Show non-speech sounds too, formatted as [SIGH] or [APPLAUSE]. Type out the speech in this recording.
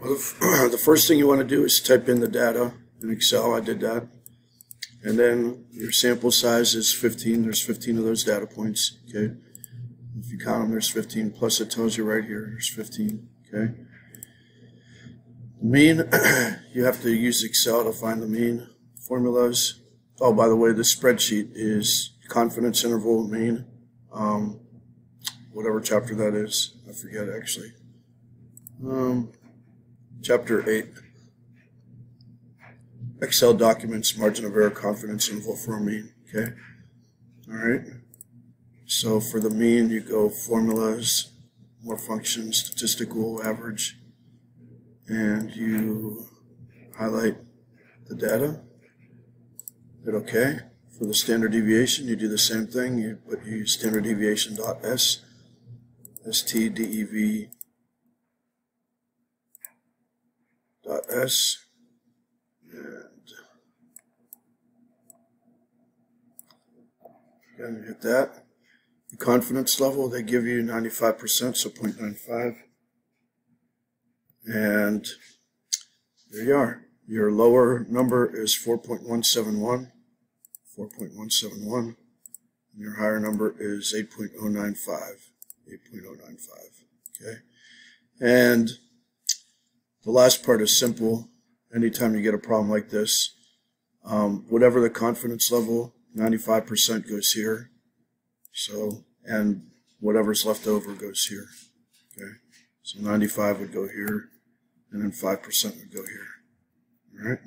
Well, [CLEARS THROAT] the first thing you want to do is type in the data in Excel. I did that. And then your sample size is 15. There's 15 of those data points. Okay. If you count them, there's 15. Plus, it tells you right here, there's 15. Okay. Mean, [CLEARS THROAT] you have to use Excel to find the mean formulas. Oh, by the way, the spreadsheet is confidence interval mean. Um, whatever chapter that is, I forget actually. Um, chapter 8. Excel documents, margin of error, confidence interval for a mean. Okay. All right. So for the mean, you go formulas, more functions, statistical average, and you highlight the data. Hit OK. For the standard deviation, you do the same thing. You put you standard deviation dot s, stdev dot s, and you hit that. The confidence level they give you 95%, so 0.95, and there you are. Your lower number is 4.171. 4.171. And your higher number is 8.095. 8.095. Okay. And the last part is simple. Anytime you get a problem like this, um, whatever the confidence level, 95% goes here. So, and whatever's left over goes here. Okay. So 95 would go here, and then 5% would go here. All right.